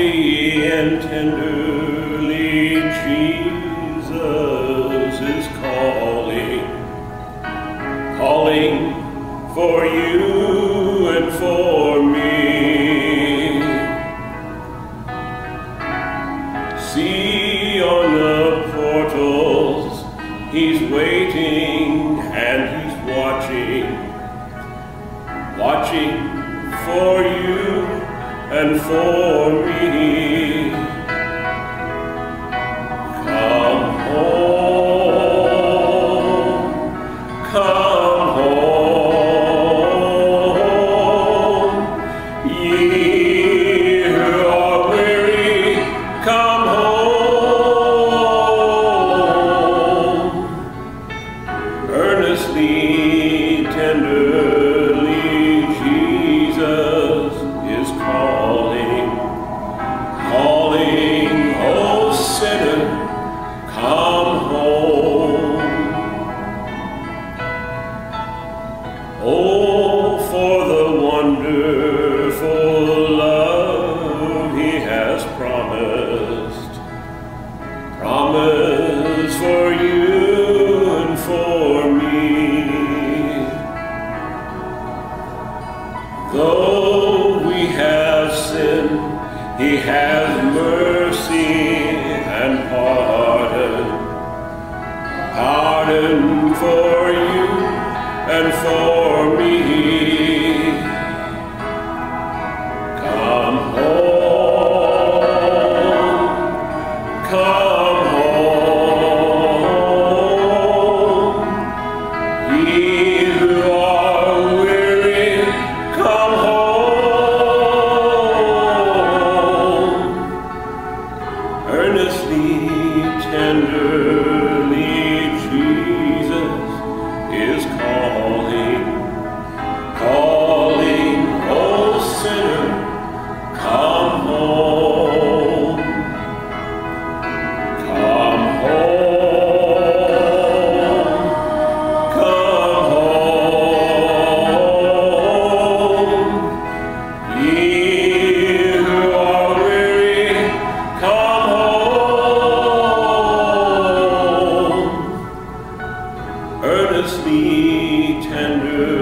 and tenderly Jesus is calling, calling for you and for me. See on the portals, he's waiting and he's watching, watching for you and for me. Love he has promised, promised for you and for me. Though we have sinned, he has mercy and pardon, pardon for you and for me. Come. Earnestly, tenderly,